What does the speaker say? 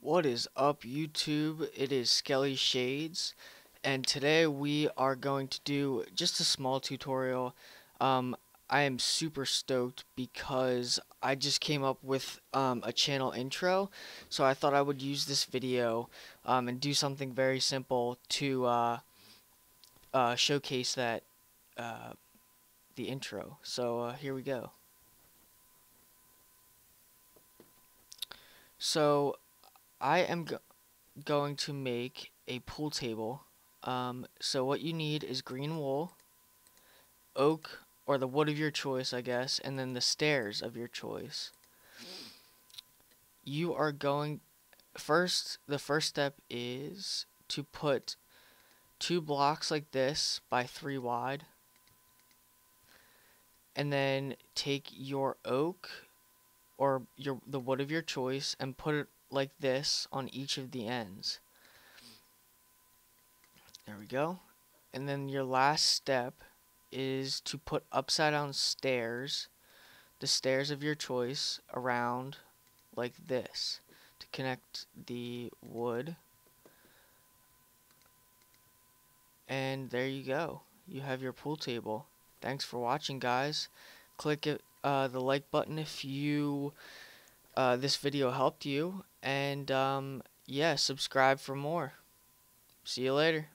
What is up YouTube? It is Skelly Shades and today we are going to do just a small tutorial. Um, I am super stoked because I just came up with um, a channel intro so I thought I would use this video um, and do something very simple to uh, uh, showcase that uh, the intro. So uh, here we go. So I am go going to make a pool table. Um, so what you need is green wool, oak, or the wood of your choice, I guess, and then the stairs of your choice. You are going, first, the first step is to put two blocks like this by three wide, and then take your oak or your the wood of your choice and put it like this on each of the ends. There we go. And then your last step is to put upside down stairs, the stairs of your choice, around like this to connect the wood. And there you go. You have your pool table. Thanks for watching, guys. Click uh, the like button if you uh, this video helped you. And um, yeah, subscribe for more. See you later.